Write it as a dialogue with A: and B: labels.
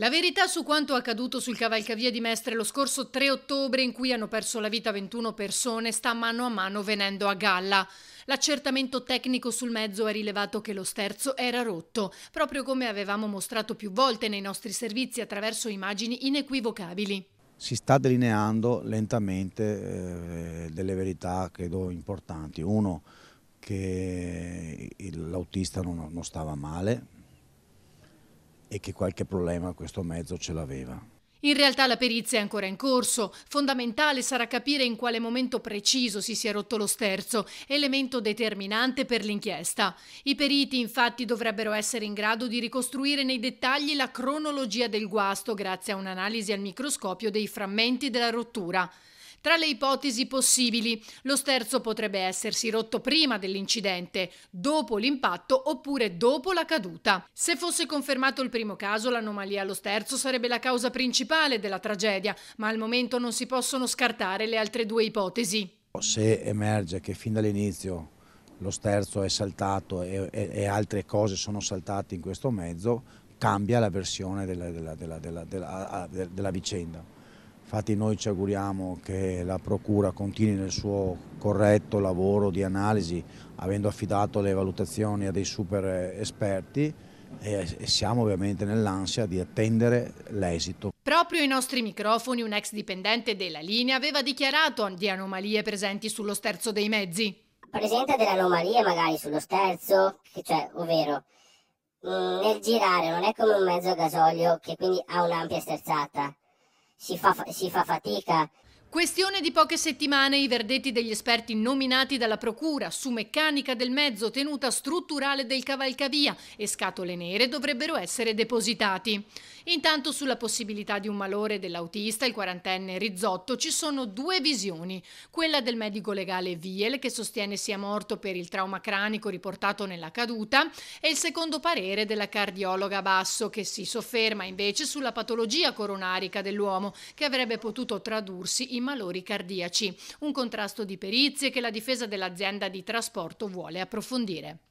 A: La verità su quanto accaduto sul cavalcavia di Mestre lo scorso 3 ottobre in cui hanno perso la vita 21 persone sta mano a mano venendo a galla. L'accertamento tecnico sul mezzo ha rilevato che lo sterzo era rotto, proprio come avevamo mostrato più volte nei nostri servizi attraverso immagini inequivocabili.
B: Si sta delineando lentamente eh, delle verità credo importanti. Uno, che l'autista non, non stava male, e che qualche problema questo mezzo ce l'aveva.
A: In realtà la perizia è ancora in corso. Fondamentale sarà capire in quale momento preciso si sia rotto lo sterzo, elemento determinante per l'inchiesta. I periti infatti dovrebbero essere in grado di ricostruire nei dettagli la cronologia del guasto grazie a un'analisi al microscopio dei frammenti della rottura. Tra le ipotesi possibili, lo sterzo potrebbe essersi rotto prima dell'incidente, dopo l'impatto oppure dopo la caduta. Se fosse confermato il primo caso, l'anomalia allo sterzo sarebbe la causa principale della tragedia, ma al momento non si possono scartare le altre due ipotesi.
B: Se emerge che fin dall'inizio lo sterzo è saltato e, e, e, altre cose sono saltate in questo mezzo, cambia la versione della, della, della, della vicenda. Infatti noi ci auguriamo che la Procura continui nel suo corretto lavoro di analisi, avendo affidato le valutazioni a dei super esperti e siamo ovviamente nell'ansia di attendere l'esito.
A: Proprio ai nostri microfoni un ex dipendente della linea aveva dichiarato di anomalie presenti sullo sterzo dei mezzi.
C: Presenta delle anomalie magari sullo sterzo, cioè, ovvero mm, nel girare non è come un mezzo a gasolio che quindi ha un'ampia sterzata si fa, si fa fatica.
A: Questione di poche settimane i verdetti degli esperti nominati dalla Procura su meccanica del mezzo, tenuta strutturale del cavalcavia e scatole nere dovrebbero essere depositati. Intanto sulla possibilità di un malore dell'autista, il quarantenne Rizzotto, ci sono due visioni. Quella del medico legale Viel, che sostiene sia morto per il trauma cranico riportato nella caduta, e il secondo parere della cardiologa Basso, che si sofferma invece sulla patologia coronarica dell'uomo, che avrebbe potuto tradursi in malori cardiaci. Un contrasto di perizie che la difesa dell'azienda di trasporto vuole approfondire.